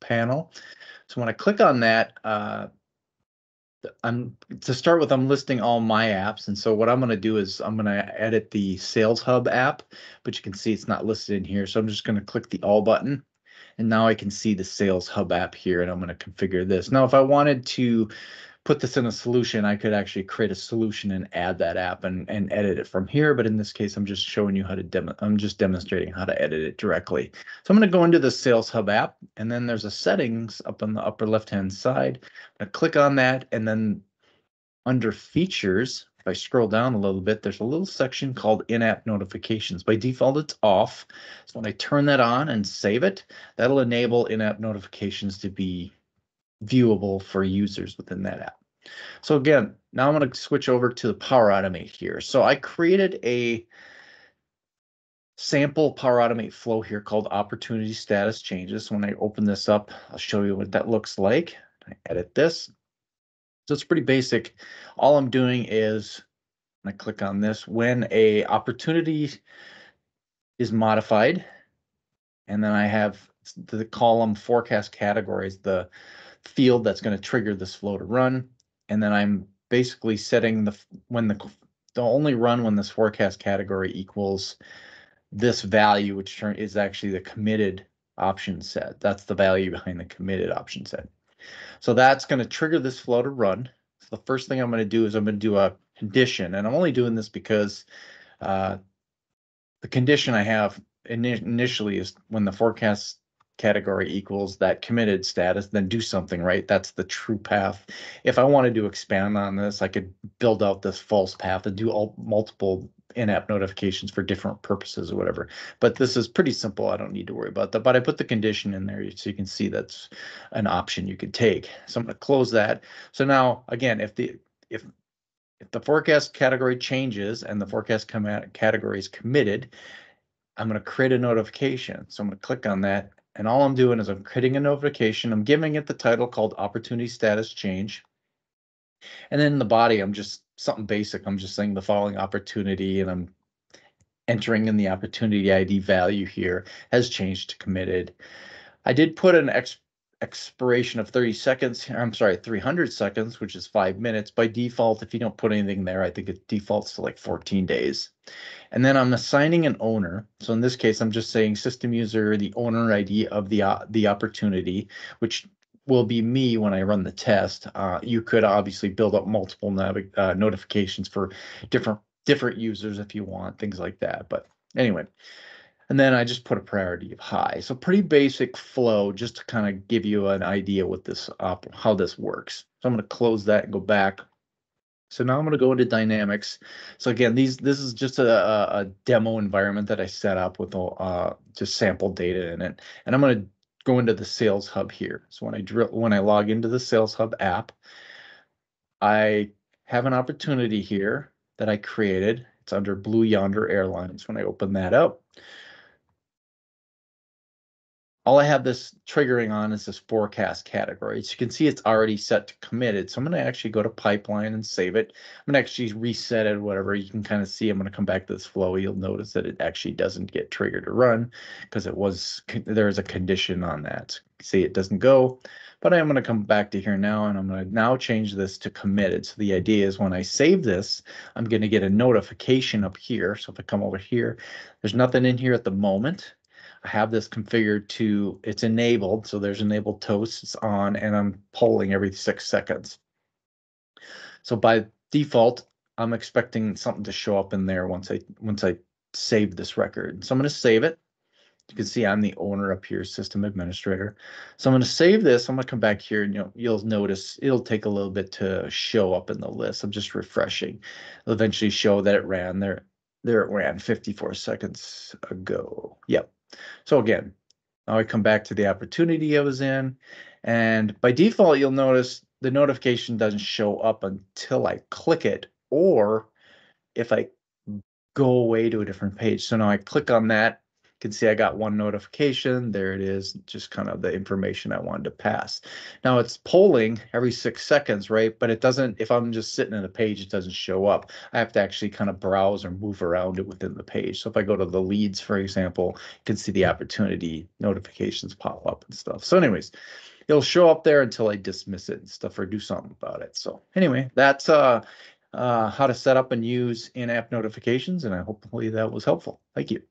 panel. So when I click on that, uh, I'm to start with, I'm listing all my apps. And so what I'm going to do is I'm going to edit the Sales Hub app, but you can see it's not listed in here. So I'm just going to click the all button. And now I can see the Sales Hub app here, and I'm going to configure this. Now, if I wanted to put this in a solution, I could actually create a solution and add that app and, and edit it from here. But in this case, I'm just showing you how to demo. I'm just demonstrating how to edit it directly. So I'm going to go into the Sales Hub app, and then there's a settings up on the upper left-hand side. i click on that, and then under features, if I scroll down a little bit, there's a little section called in-app notifications. By default, it's off. So when I turn that on and save it, that'll enable in-app notifications to be viewable for users within that app. So again, now I'm going to switch over to the Power Automate here. So I created a sample Power Automate flow here called Opportunity Status Changes. When I open this up, I'll show you what that looks like. I edit this. So it's pretty basic. All I'm doing is I click on this when a opportunity is modified, and then I have the column forecast categories, the field that's going to trigger this flow to run. And then I'm basically setting the when the the only run when this forecast category equals this value, which is actually the committed option set. That's the value behind the committed option set. So that's going to trigger this flow to run. So the first thing I'm going to do is I'm going to do a condition, and I'm only doing this because uh, the condition I have initially is when the forecast category equals that committed status, then do something, right? That's the true path. If I wanted to expand on this, I could build out this false path and do all multiple in-app notifications for different purposes or whatever. But this is pretty simple. I don't need to worry about that. But I put the condition in there so you can see that's an option you could take. So I'm going to close that. So now again, if the if if the forecast category changes and the forecast category is committed, I'm going to create a notification. So I'm going to click on that and all I'm doing is I'm creating a notification. I'm giving it the title called opportunity status change. And then in the body, I'm just something basic. I'm just saying the following opportunity and I'm entering in the opportunity ID value here has changed to committed. I did put an X expiration of 30 seconds. I'm sorry, 300 seconds, which is five minutes. By default, if you don't put anything there, I think it defaults to like 14 days. And then I'm assigning an owner. So in this case, I'm just saying system user, the owner ID of the, uh, the opportunity, which will be me when I run the test. Uh, you could obviously build up multiple uh, notifications for different different users if you want, things like that. But anyway, and then I just put a priority of high. So pretty basic flow just to kind of give you an idea what this how this works. So I'm going to close that and go back. So now I'm going to go into dynamics. So again, these this is just a, a demo environment that I set up with uh, just sample data in it. And I'm going to go into the Sales Hub here. So when I drill when I log into the Sales Hub app, I have an opportunity here that I created. It's under Blue Yonder Airlines. When I open that up, all I have this triggering on is this forecast category. As you can see, it's already set to committed. So I'm going to actually go to pipeline and save it. I'm going to actually reset it, whatever. You can kind of see I'm going to come back to this flow. You'll notice that it actually doesn't get triggered to run because it was there is a condition on that. See, it doesn't go. But I'm going to come back to here now and I'm going to now change this to committed. So the idea is when I save this, I'm going to get a notification up here. So if I come over here, there's nothing in here at the moment have this configured to it's enabled. So there's enabled toasts on and I'm polling every six seconds. So by default, I'm expecting something to show up in there once I once I save this record. So I'm going to save it. You can see I'm the owner up here, system administrator. So I'm going to save this. I'm going to come back here and you know, you'll notice it'll take a little bit to show up in the list. I'm just refreshing. It'll eventually show that it ran there. There it ran 54 seconds ago. Yep. So again, now I come back to the opportunity I was in. And by default, you'll notice the notification doesn't show up until I click it or if I go away to a different page. So now I click on that. See I got one notification. There it is, just kind of the information I wanted to pass. Now it's polling every six seconds, right? But it doesn't, if I'm just sitting in a page, it doesn't show up. I have to actually kind of browse or move around it within the page. So if I go to the leads, for example, you can see the opportunity notifications pop up and stuff. So anyways, it'll show up there until I dismiss it and stuff or do something about it. So anyway, that's uh, uh, how to set up and use in-app notifications, and I hopefully that was helpful. Thank you.